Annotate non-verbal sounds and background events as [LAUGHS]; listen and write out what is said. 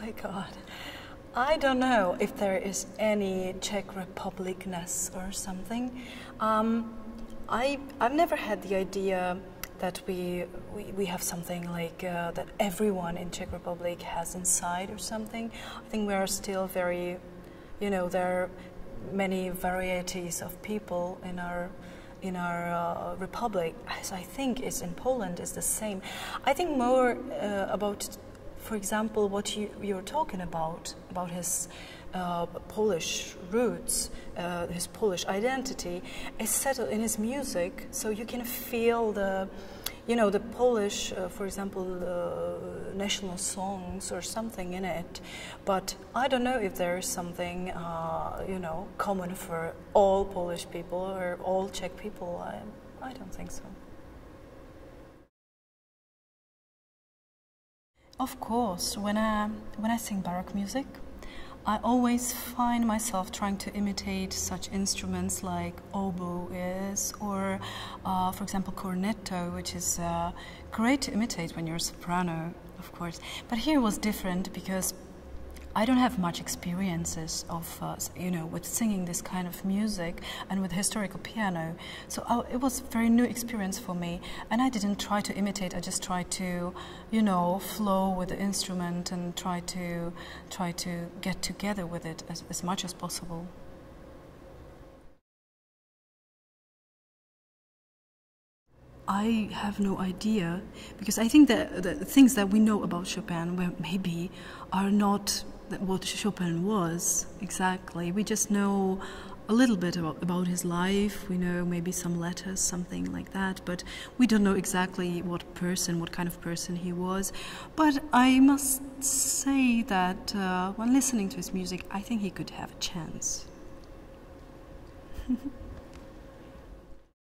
my god. I don't know if there is any Czech Republicness or something. Um, I, I've never had the idea that we, we, we have something like uh, that everyone in Czech Republic has inside or something. I think we are still very, you know, there are many varieties of people in our in our uh, republic, as I think is in Poland, is the same. I think more uh, about for example, what you, you're talking about, about his uh, Polish roots, uh, his Polish identity, is settled in his music, so you can feel the, you know, the Polish, uh, for example, national songs or something in it. But I don't know if there is something, uh, you know, common for all Polish people or all Czech people. I, I don't think so. Of course, when I, when I sing Baroque music, I always find myself trying to imitate such instruments like oboe is, or, uh, for example, cornetto, which is uh, great to imitate when you're a soprano, of course. But here was different because I don't have much experiences of, uh, you know, with singing this kind of music and with historical piano. So uh, it was a very new experience for me. And I didn't try to imitate. I just tried to, you know, flow with the instrument and try to try to get together with it as, as much as possible. I have no idea because I think that the things that we know about Chopin maybe are not what Chopin was exactly. We just know a little bit about, about his life. We know maybe some letters, something like that, but we don't know exactly what person, what kind of person he was. But I must say that uh, when listening to his music, I think he could have a chance. [LAUGHS]